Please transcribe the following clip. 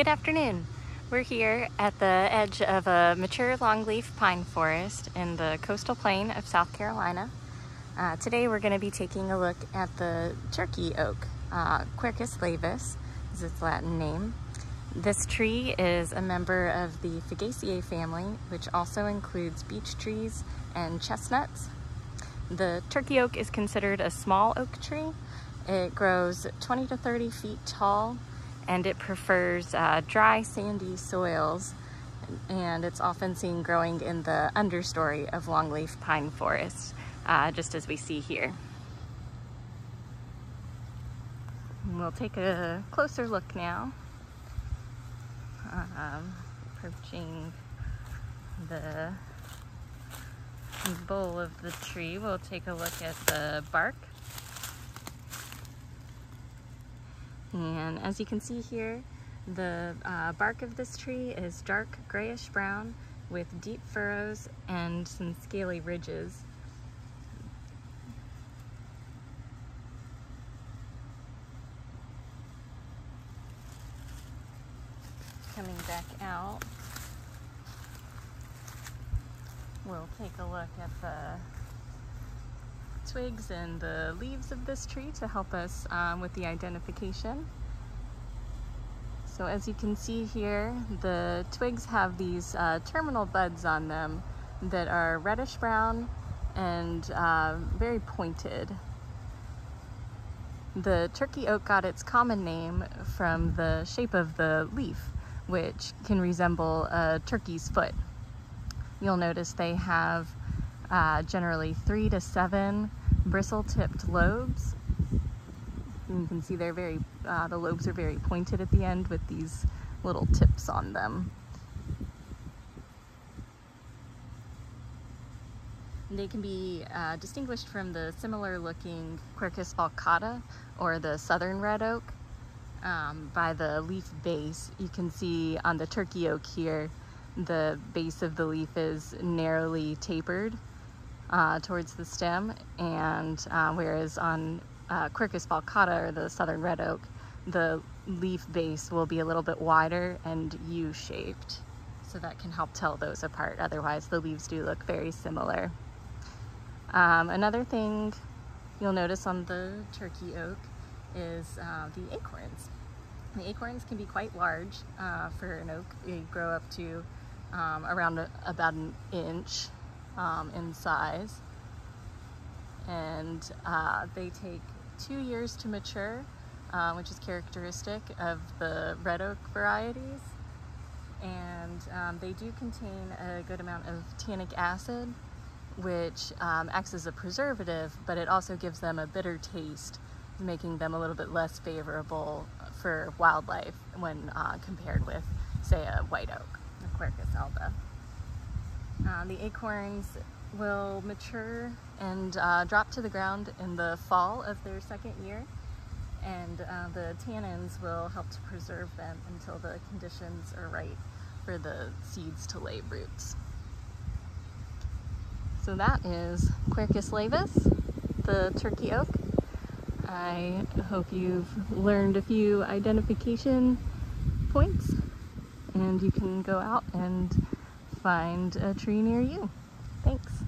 Good afternoon. We're here at the edge of a mature longleaf pine forest in the coastal plain of South Carolina. Uh, today we're going to be taking a look at the turkey oak, uh, Quercus laevis is its Latin name. This tree is a member of the Fagaceae family, which also includes beech trees and chestnuts. The turkey oak is considered a small oak tree. It grows 20 to 30 feet tall and it prefers uh, dry sandy soils and it's often seen growing in the understory of longleaf pine forests, uh, just as we see here. we'll take a closer look now. Um, approaching the bole of the tree, we'll take a look at the bark. And as you can see here, the uh, bark of this tree is dark grayish brown with deep furrows and some scaly ridges. Coming back out, we'll take a look at the twigs and the leaves of this tree to help us um, with the identification. So as you can see here, the twigs have these uh, terminal buds on them that are reddish brown and uh, very pointed. The turkey oak got its common name from the shape of the leaf, which can resemble a turkey's foot. You'll notice they have uh, generally three to seven bristle-tipped lobes. you can see they're very, uh, the lobes are very pointed at the end with these little tips on them. They can be uh, distinguished from the similar looking Quercus falcata or the southern red oak um, by the leaf base. You can see on the turkey oak here, the base of the leaf is narrowly tapered uh, towards the stem, and uh, whereas on uh, Quercus falcata, or the southern red oak, the leaf base will be a little bit wider and U-shaped. So that can help tell those apart. Otherwise, the leaves do look very similar. Um, another thing you'll notice on the turkey oak is uh, the acorns. The acorns can be quite large uh, for an oak. They grow up to um, around a, about an inch um, in size. And uh, they take two years to mature, uh, which is characteristic of the red oak varieties. And um, they do contain a good amount of tannic acid, which um, acts as a preservative, but it also gives them a bitter taste, making them a little bit less favorable for wildlife when uh, compared with, say, a white oak, the Quercus alba. Uh, the acorns will mature and uh, drop to the ground in the fall of their second year and uh, the tannins will help to preserve them until the conditions are right for the seeds to lay roots. So that is Quercus laevis, the turkey oak. I hope you've learned a few identification points and you can go out and find a tree near you. Thanks.